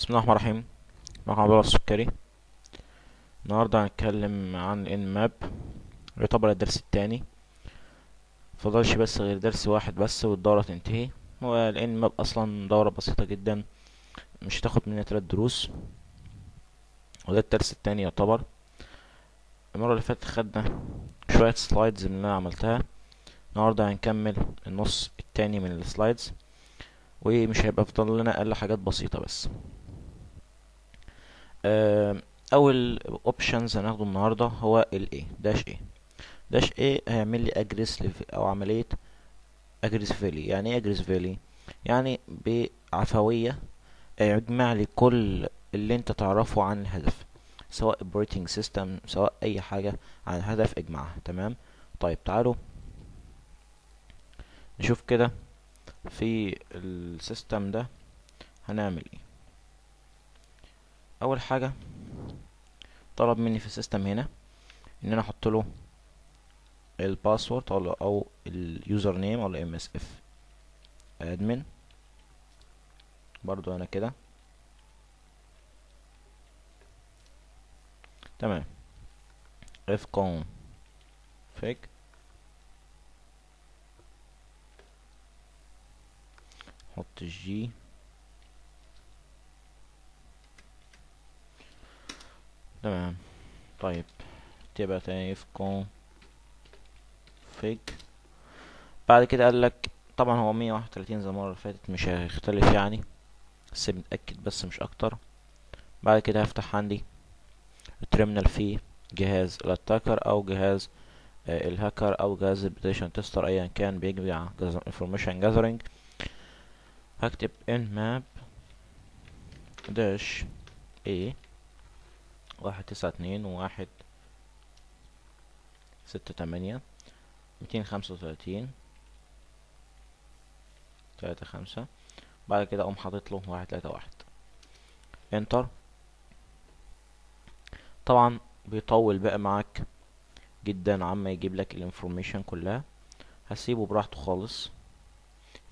بسم الله الرحمن الرحيم. معكم عبد الله السكري. النهارده هنتكلم عن Nmap يعتبر الدرس التاني مفضلش بس غير درس واحد بس والدورة تنتهي. هو ال Nmap أصلا دورة بسيطة جدا مش هتاخد مننا تلات دروس. وده الدرس التاني يعتبر. المرة اللي فاتت خدنا شوية slides من اللي أنا عملتها. النهارده هنكمل النص التاني من ال slides ومش هيبقى فضل لنا أقل حاجات بسيطة بس. أول options هناخده النهارده هو ال A dash A. dash A هيعمل لي aggressive أو عملية aggressively يعني إيه aggressively يعني بعفوية يجمع لي كل اللي أنت تعرفه عن الهدف سواء operating system سواء أي حاجة عن الهدف اجمعها. تمام؟ طيب تعالوا نشوف كده في ال system ده هنعمل إيه. أول حاجة طلب مني في ال system هنا إن أنا أحط له ال password أو أو ال username أو ال msfadmin برضو أنا كده. تمام. اف config. حط الجي تمام. طيب تبقى تاني في config. بعد كده قال لك طبعا هو 131 زي المرة اللي فاتت مش هيختلف يعني. بس بنتاكد بس مش أكتر. بعد كده هفتح عندي ال terminal فيه جهاز ال attacker أو جهاز آه، الهاكر أو جهاز ال penetration tester ايا كان بيجمع information gathering هكتب Nmap dash A واحد تسعة اتنين وواحد ستة تمانية ميتين خمسة وتلاتين تلاتة خمسة. بعد كده أقوم حاطط له واحد تلاتة واحد. enter طبعا بيطول بقى معاك جدا عما يجيب لك ال information كلها. هسيبه براحته خالص.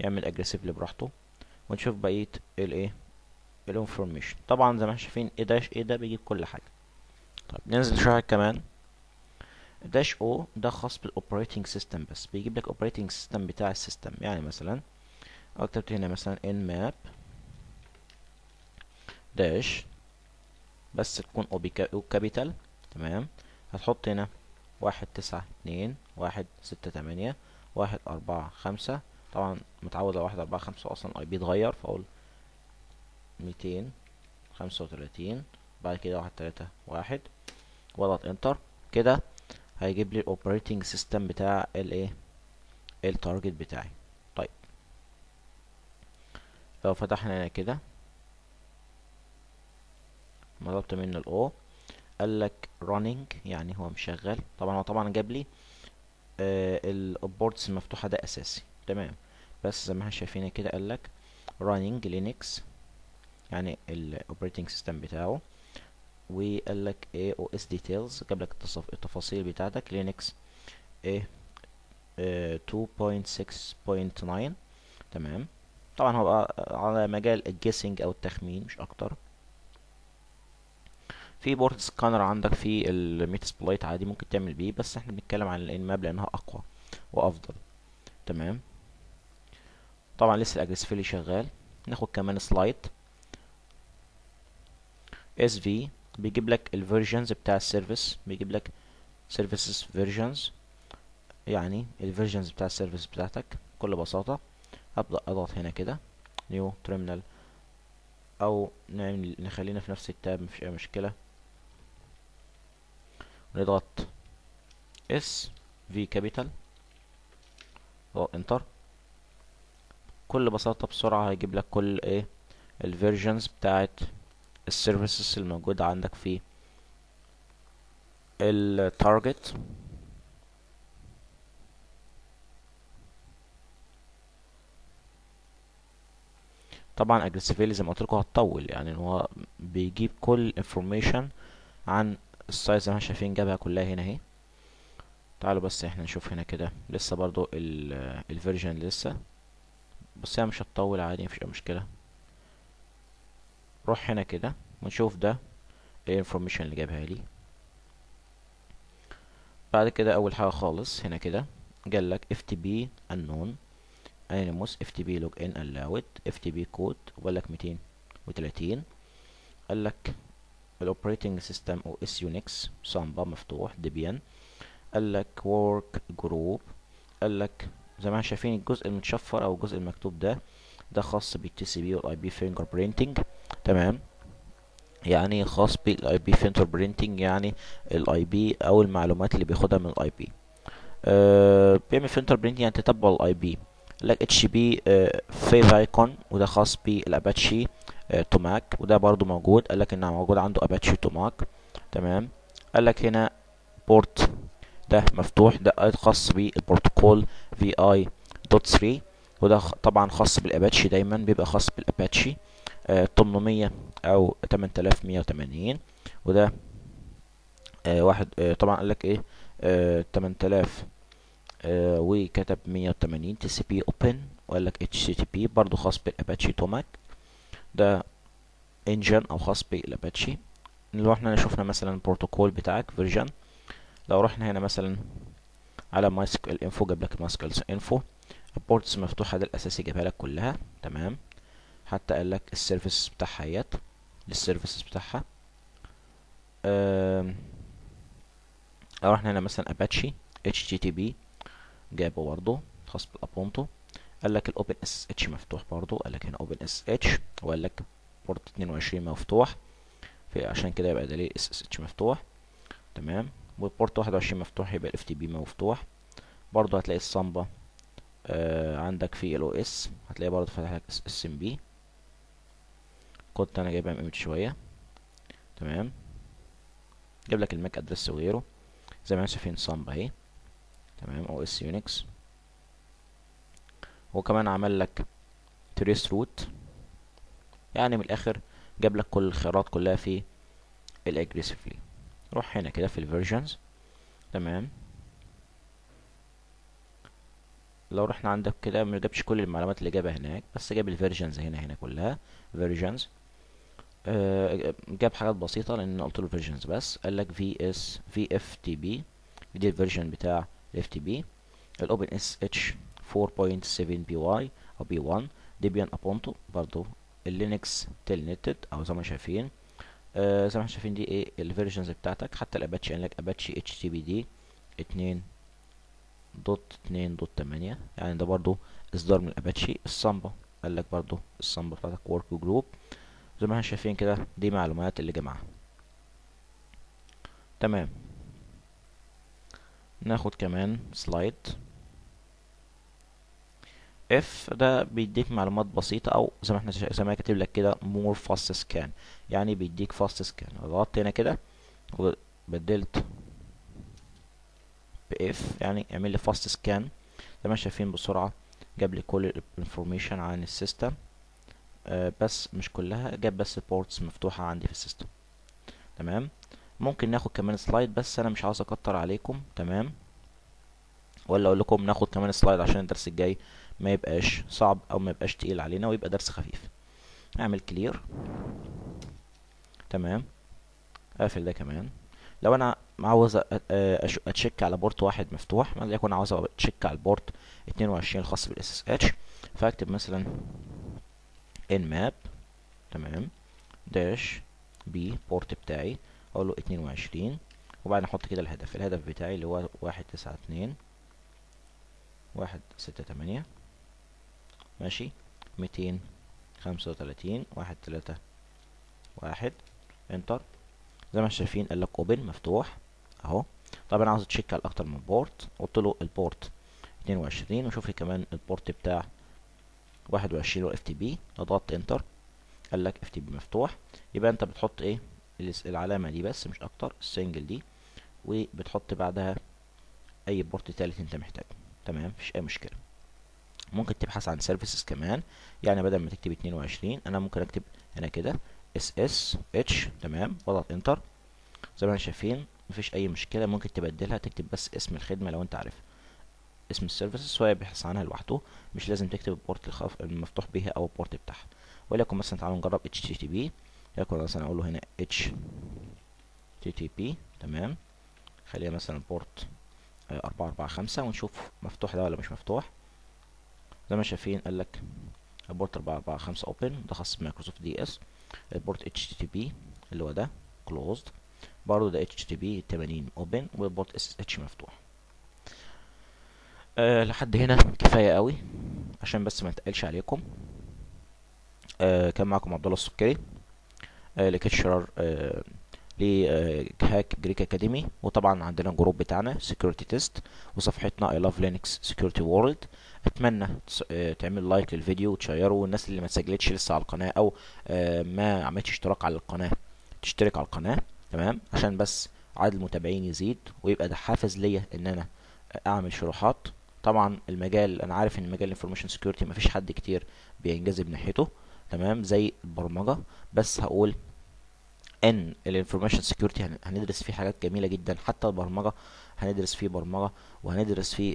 يعمل aggressively براحته ونشوف بقية الايه ال information. طبعا زي ما إحنا شايفين إيه dash A ده بيجيب كل حاجة. طيب ننزل شوية كمان. dash O ده خاص بال operating system بس بيجيب لك operating system بتاع ال system. يعني مثلا لو كتبت هنا مثلا Nmap dash بس تكون O capital تمام. هتحط هنا واحد تسعة اتنين واحد ستة تمانية واحد أربعة خمسة. طبعا متعود على واحد أربعة خمسة أصلا IP اتغير فأقول ميتين خمسة وتلاتين. بعد كده واحد تلاتة واحد. واضغط enter. كده هيجيب لي ال operating system بتاع الايه ال target بتاعي. طيب. لو فتحنا هنا كده. طلبت منه ال O قال لك running يعني هو مشغل طبعا هو طبعا جاب لي آه ال ports المفتوحه ده أساسي. تمام. بس زي ما إحنا شايفين كده قال لك running Linux يعني ال operating system بتاعه. وقال لك إيه OS details جاب لك التفاصيل بتاعتك. Linux إيه آه، 2.6.9 تمام. طبعا هو بقى على مجال ال guessing أو التخمين مش أكتر. في port scanner عندك في ال Metasploit عادي ممكن تعمل بيه بس إحنا بنتكلم عن ال Nmap لأنها أقوى وأفضل. تمام. طبعا لسه ال aggressively شغال. ناخد كمان slide. sV بيجيب لك ال versions بتاع ال service بيجيب لك services versions يعني ال versions بتاع ال service بتاعتك بكل بساطة. هبدأ أضغط هنا كده new terminal أو نعمل نخلينا في نفس ال tab مفيش أي مشكلة. نضغط s V capital enter بكل بساطة بسرعة هيجيب لك كل إيه ال versions بتاعت ال services الموجودة عندك في ال target طبعا aggressively زي ما قلت لكم هتطول يعني هو بيجيب كل information عن ال size زي ما إحنا شايفين جابها كلها هنا أهي. تعالوا بس إحنا نشوف هنا كده لسه برضو ال version لسه. بس هي مش هتطول عادي مفيش أي مشكلة. روح هنا كده ونشوف ده إيه ال information اللي جابها لي. بعد كده أول حاجة خالص هنا كده قال لك ftp unknown anonymous ftp login allowed ftp code وقال لك 230 قال لك ال operating system OS Unix Samba مفتوح Debian قال لك ورك جروب قال لك زي ما إحنا شايفين الجزء المتشفر أو الجزء المكتوب ده ده خاص بالتي سي بي والاي بي فينجر برينتنج تمام؟ يعني خاص بالاي بي فينجر برينتنج يعني الاي بي أو المعلومات اللي بياخدها من الاي بي أه بيعمل فينجر برينتنج يعني تتبع الاي بي لك اتش بي فيف ايكون وده خاص بالاباتشي أه توماك وده برضو موجود. قال لك انه موجود عنده اباتشي توماك. تمام؟ قال لك هنا بورت ده مفتوح ده خاص بالبروتوكول في اي دوت 3 وده طبعا خاص بالاباتشي دايما بيبقى خاص بالاباتشي 800 أو 8180 وده آه واحد آه طبعا قال لك إيه؟ آه 8000 آه وكتب 180 تي سي بي أوبن وقال لك اتش تي بي برضه خاص بالاباتشي توماك. ده إنجن أو خاص بالأباتشي. لو إحنا شفنا مثلا البروتوكول بتاعك فيرجن لو رحنا هنا مثلا على ماسك الانفو جاب لك ماسك انفو البورتس مفتوحة ده الاساسي جابها لك كلها. تمام؟ حتى قال لك السيرفيس بتاعها اهيت السيرفيسز بتاعها. رحنا هنا مثلا اباتشي اتش تي تي بي جابه برضه خاص بال Ubuntu. قال لك ال OpenSSH مفتوح برضه قال لك هنا OpenSSH وقال لك port 22 مفتوح. في عشان كده يبقى دليل SSH مفتوح. تمام؟ وال port 21 مفتوح يبقى ال FTP مفتوح. برضه هتلاقي ال Samba آه عندك في ال OS هتلاقي برضه فاتح لك اس SMB كنت أنا جايبها من شوية. تمام؟ جاب لك ال MAC address وغيره. زي ما شايفين Samba أهي. تمام؟ OS Unix وكمان عمل لك traceroute. يعني من الآخر جاب لك كل الخيارات كلها في ال aggressively روح هنا كده في ال versions تمام؟ لو رحنا عندك كده ما جابش كل المعلومات اللي جابها هناك بس جاب ال versions هنا هنا كلها. versions جاب حاجات بسيطة لأن قلت له versions بس. قال لك في اس في اف تي بي دي الفيرجن بتاع ال FTP ال OpenSSH 4.7 P Y أو P 1 Debian Ubuntu برضو. ال Linux telnetd أو زي ما شايفين. آه زي ما إحنا شايفين دي إيه؟ ال versions بتاعتك. حتى الاباتشي قال لك Apache HTTPD 2 dot 2 dot 8 يعني ده برضو إصدار من ال Apache ال Samba قال لك برضو ال Samba بتاعتك workgroup زي ما إحنا شايفين كده دي معلومات اللي جمعها. تمام. ناخد كمان slide F ده بيديك معلومات بسيطة أو زي ما إحنا زي ما كاتب لك كده more fast scan. يعني بيديك fast scan. ضغطت هنا كده وبدلت ب F يعني اعمل لي fast scan. زي ما شايفين بسرعة جاب لي كل ال information عن ال system. بس مش كلها جاب بس ال ports مفتوحة عندي في ال system. تمام؟ ممكن ناخد كمان slide بس أنا مش عاوز أكتر عليكم. تمام؟ ولا أقول لكم ناخد كمان slide عشان الدرس الجاي ما يبقاش صعب أو ما يبقاش تقيل علينا ويبقى درس خفيف. أعمل clear تمام؟ أقفل ده كمان. لو أنا عاوز أتشيك على port واحد مفتوح وليكن عاوز أتشيك على ال port 22 الخاص بال SSH فأكتب مثلا Nmap تمام. dash P port بتاعي. أقول له 22 وبعدين أحط كده الهدف. الهدف بتاعي اللي هو واحد تسعة اتنين. واحد ستة تمانية. ماشي. ميتين خمسة وتلاتين. واحد تلاتة واحد. enter زي ما شايفين قال لك open مفتوح أهو. طب أنا عاوز أتشيك على أكتر من port قلت له ال port اتنين وعشرين. وشوف لي كمان ال port بتاع واحد وعشرين و FTP ضغطت enter قال لك FTP مفتوح. يبقى انت بتحط إيه؟ العلامة دي بس مش أكتر ال single دي. وبتحط بعدها أي port تالت انت محتاجه. تمام؟ مفيش أي مشكلة. ممكن تبحث عن services كمان. يعني بدل ما تكتب 22 أنا ممكن أكتب هنا كده SSH تمام؟ واضغط enter زي ما إحنا شايفين مفيش أي مشكلة. ممكن تبدلها تكتب بس اسم الخدمة لو انت عارف اسم ال services هو بيبحث عنها لوحده مش لازم تكتب ال port. المفتوح بيها أو ال port بتاعها. وليكن مثلا تعالوا نجرب بي يكون مثلا أقول له هنا P تمام. خليها مثلا port أربعة أربعة خمسة ونشوف مفتوح ده ولا مش مفتوح. زي ما شايفين قال لك ال port أربعة أربعة خمسة open ده خاص ب Microsoft DS ال port HTTP اللي هو ده closed برضه ده HTTP 80 open وال port SSH مفتوح. أه لحد هنا كفاية قوي عشان بس ما نتقلش عليكم. أه كان معكم عبد الله السكري أه lecturer أه ل Hack Greek Academy. وطبعا عندنا جروب بتاعنا Security Test وصفحتنا I Love Linux Security World أتمنى تعمل like للفيديو وتشيره. والناس اللي ما تسجلتش لسه على القناة أو ما عملتش اشتراك على القناة تشترك على القناة. تمام؟ عشان بس عدد المتابعين يزيد ويبقى ده حافز ليا إن أنا أعمل شروحات. طبعا المجال أنا عارف إن مجال ال information security مفيش حد كتير بينجذب ناحيته تمام زي البرمجة بس هقول ان ال information security هندرس فيه حاجات جميلة جدا. حتى البرمجة هندرس فيه برمجة وهندرس فيه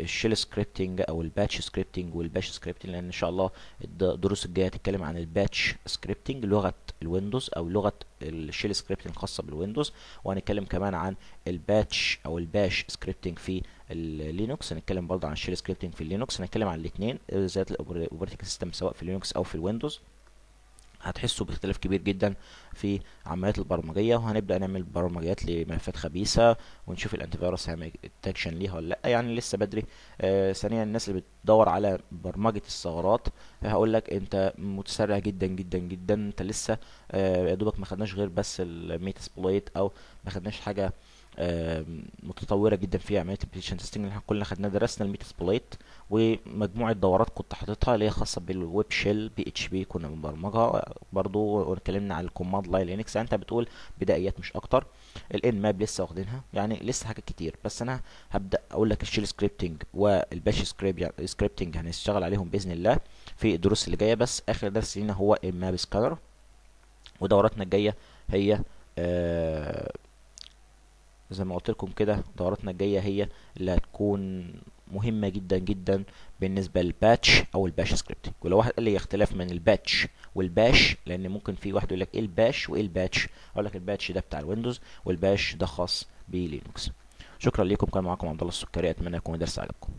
ال shell scripting أو ال batch scripting وال bash scripting لأن إن شاء الله الدروس الجاية هتتكلم عن ال batch scripting لغة ال Windows أو لغة ال shell scripting الخاصة بال Windows وهنتكلم كمان عن ال batch أو ال bash scripting في ال Linux هنتكلم برضه عن ال shell scripting في ال Linux هنتكلم عن الاثنين ذات ال operating system سواء في ال Linux أو في ال Windows هتحسوا باختلاف كبير جدا في عمليات البرمجية. وهنبدأ نعمل برمجيات لملفات خبيثة ونشوف ال antivirus هيعمل detection ليها ولا لأ. يعني لسه بدري. آه ثانيا الناس اللي بتدور على برمجة الثغرات هقول لك أنت متسرع جدا جدا جدا. أنت لسه آه يا دوبك ما خدناش غير بس ال Metasploit أو ما خدناش حاجة آه متطورة جدا في عملية ال penetration testing إحنا كلنا خدناه درسنا ال Metasploit ومجموعة دورات كنت حاططها اللي هي خاصة بال web shell PHP كنا بنبرمجها برضو واتكلمنا عن ال command line Linux. يعني انت بتقول بدايات مش أكتر. ال Nmap لسه واخدينها. يعني لسه حاجات كتير. بس أنا هبدأ أقول لك ال shell scripting وال bash scripting هنشتغل عليهم بإذن الله في الدروس اللي جاية. بس آخر درس لينا هو ال Nmap scanner ودوراتنا الجاية هي آه زي ما قلت لكم كده دوراتنا الجاية هي اللي هتكون مهمة جدا جدا بالنسبة لل batch أو ال bash scripting ولو واحد قال لي اختلاف من ال batch وال bash لأن ممكن في واحد يقول لك إيه ال bash وإيه ال batch أقول لك ال batch ده بتاع ال Windows وال bash ده خاص ب Linux. شكرا لكم كان معاكم عبد الله السكري أتمنى يكون درس عجبكم.